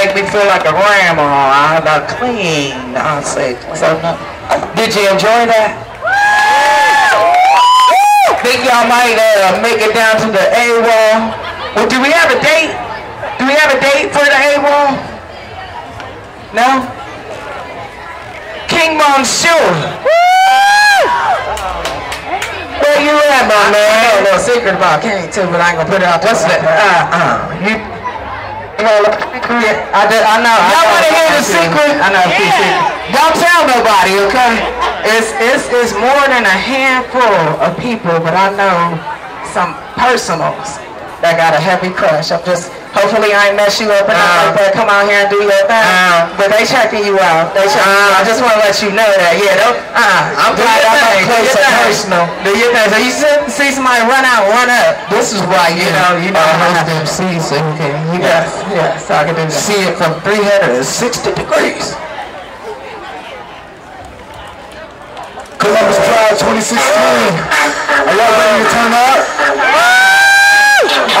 make me feel like a grandma. I the clean. I say clean. So, did you enjoy that? Think y'all might uh, make it down to the A wall? Well, do we have a date? Do we have a date for the A wall? No. King Monsieur. Where you at, my man? I know a little secret about King too, but I ain't gonna put it out. What's that? Uh, you. I, did, I know. Y'all want to hear the secret? I know. Yeah. Don't tell nobody, okay? It's it's it's more than a handful of people, but I know some personals that got a heavy crush. I'm just hopefully I ain't mess you up and uh, like that. Come out here and do your thing. Uh, but they checking you out. They checking uh, you out. I just want to let you know that. Yeah, don't, uh, I'm glad I'm not close to personal. Do your thing. So you see, see somebody run out, run up. This is why you know you know uh, host MC so you can you yes, yes, so I can see it from 360 degrees. Columbus Pride 2016. Are y'all ready to turn up?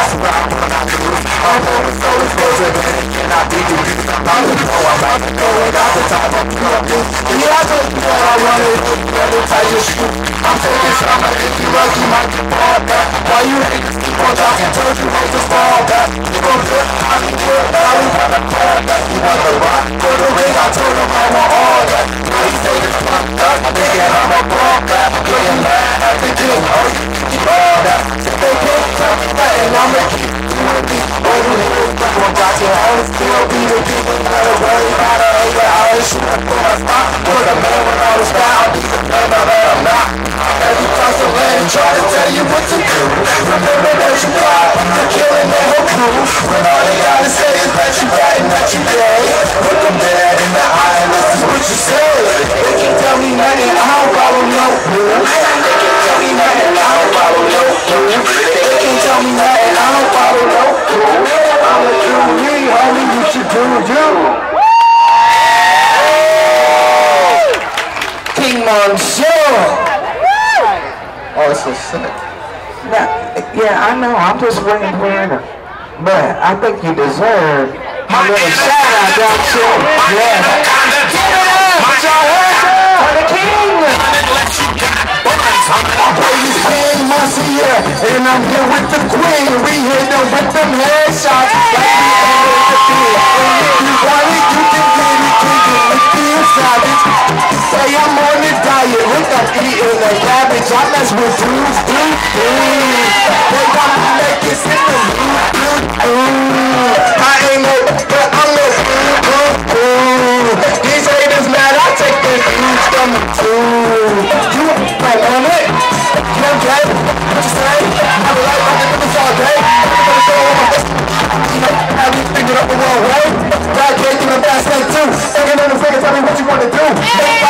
all, but I I will not lose. I'm going so explosive, and it cannot be used. I'm the pro, I'm about to go without the top. I'm looking. Yeah, I you that I run it, better tie your shoe. I'm taking some, if you rush, you might get ball back. Why you haters keep on talking, told you hate to fall back. You gon' good, I mean good, now we wanna fall back. You the rock, for the ring, I told him I want all that. Now these haters fucked up, thinking I'm a ball back. Getting mad the oh, you keep all that. If they can't tell me nothing, I'ma keep doing me. All you haters, but I'm watching, I'll still be the king. Never worry about a hater, I always shoot up for my spot. Was a man with all the style, just waiting for it. But I think you deserve a little shout out, don't you? Yeah. Give it up! Put your hands up for the king! I'm Praise King Monsieur, and I'm here with the queen. We hit them with them headshots like we. And if you want it, you can get it, kick it with being savage. Say I'm on a diet, look, I'm eating a cabbage. I mess with dudes, dudes, dudes. They got tell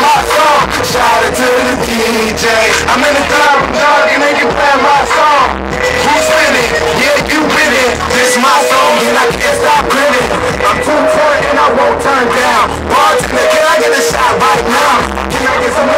DJ. I'm in the club, dog, and they can play my song. Who's winning? Yeah, you win it. This my song, and I can't stop grinning. I'm too turned and I won't turn down. Bartender, can I get a shot right now? Can I get some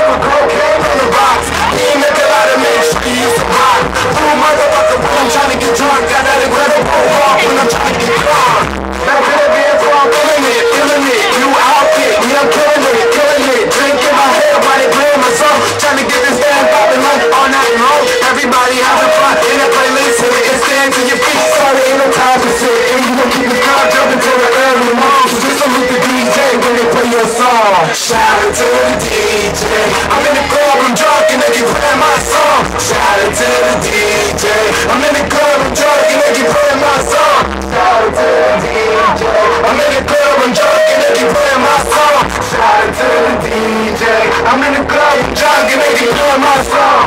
Shout out to the DJ. I'm in the club, I'm drunk and they keep playing my song. Shout out to the DJ. I'm in the club, I'm drunk and they keep playing my song. Shout out to the DJ. I'm in the club, I'm drunk and they keep playing my song.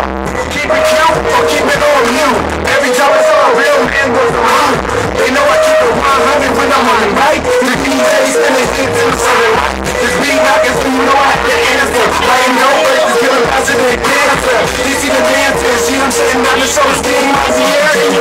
Keep it cute or keep it on you. Every time I saw a real man goes around. They know I keep it 100 when I'm on the mic. The DJ spinning hits to the sun. This beat knocking, so you know I have to answer. I ain't no dancer. They see the dancers, see them sitting down the show, steam my Sierra,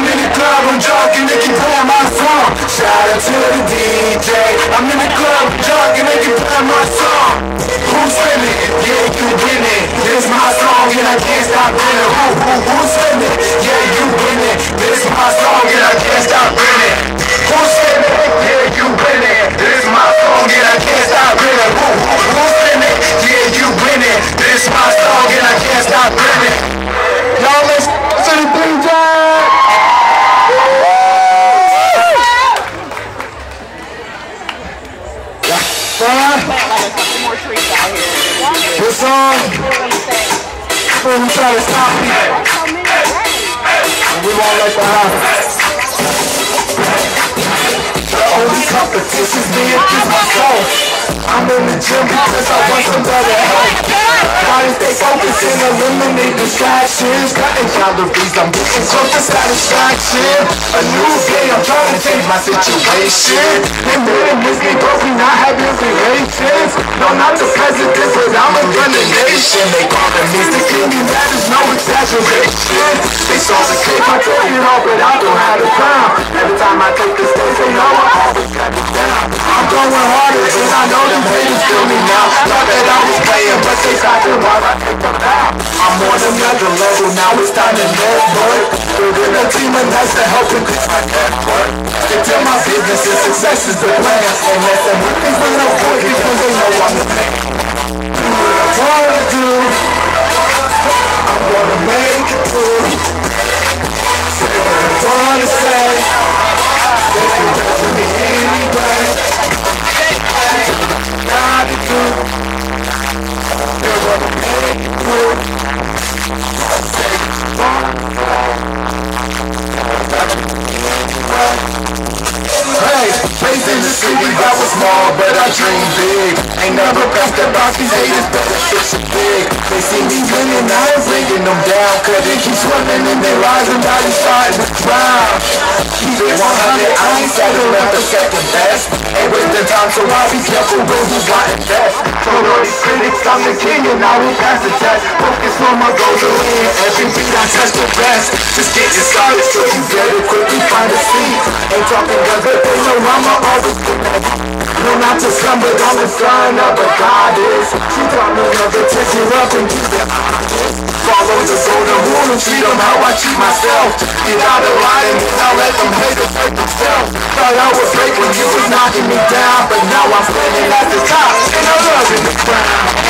I'm in the club, I'm drunk, and they can play my song. Shout out to the DJ. I'm in the club, I'm drunk, and they can playing my song. Who's winning? Yeah, you win it. This my song, and I can't stop winning. Who, who, who's winning? Yeah, you win it. This my song, and I can't stop winning. Who's winning? Yeah, you win it. This my song, and I can't stop winning. Who, who, who's winning? Yeah, you win it. This my song, and I can't stop winning. Y'all listen to the DJ. This song, people who try to stop me, and we won't let that happen. The only competition's me. Against myself. I'm in the gym because I want some better health. Trying to oh stay focused and eliminate distractions. Cutting calories, I'm getting close to satisfaction. A new day, I'm trying to change my situation. And then miss me, but we not having relations. No, not the president, but I'm a gun the nation. They call me the king, and that is no exaggeration. They saw the clip, I told you all, but I don't have the crown. Every time I take the stage, they know I always got it down. I'm going I know them haters feel me now. Thought that I was playing, but they tried to out. I'm on another level, now it's time to network. Building a team, and that's to help increase my network. Stick to my business, and success is the plan. And let them with me when I'm good, because they know I'm the man. City that was small, but I dream big. Ain't never pressed the box, these haters better fiction big. They see me winning, I ain't bringing them down. Cause they keep swimming in their lives and bodies starting to drown. Keep it 100, I ain't settling for second best. Ain't wasting time, so I'll be careful with who's wanting best. I'm the and I will pass the test. Focus on my goals and win. Every beat I touch the best. Just get you started so you it quickly, find a seat. Ain't talking guns, but they know I'ma always win that. No, not to some, but I'm the son of a goddess. She taught me never to you up and keep it. Follow the golden rule and treat them how I treat myself. Get out of line I'll let them haters hurt themselves. Thought I was fake when you was knocking me down, but now I'm standing at the top and I'm loving the